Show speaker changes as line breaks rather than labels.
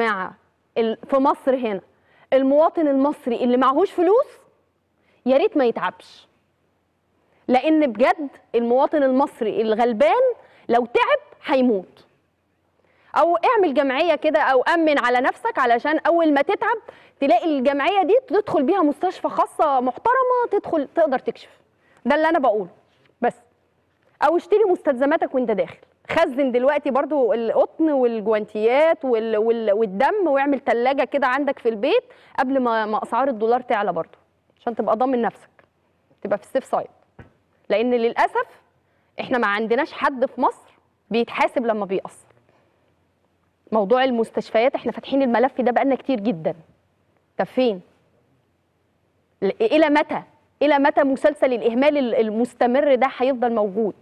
جماعة في مصر هنا المواطن المصري اللي معهوش فلوس يا ريت ما يتعبش. لأن بجد المواطن المصري الغلبان لو تعب هيموت. أو اعمل جمعية كده أو أمن على نفسك علشان أول ما تتعب تلاقي الجمعية دي تدخل بيها مستشفى خاصة محترمة تدخل تقدر تكشف. ده اللي أنا بقوله. بس. أو اشتري مستلزماتك وانت داخل. خزن دلوقتي برضو القطن والجوانتيات وال... وال... والدم واعمل تلاجة كده عندك في البيت قبل ما ما اسعار الدولار تعلى برضو عشان تبقى ضامن نفسك تبقى في السيف سايد لأن للأسف إحنا ما عندناش حد في مصر بيتحاسب لما بيقصر. موضوع المستشفيات إحنا فاتحين الملف ده بقالنا كتير جدا. طب فين؟ إلى متى؟ إلى متى مسلسل الإهمال ال- المستمر ده هيفضل موجود؟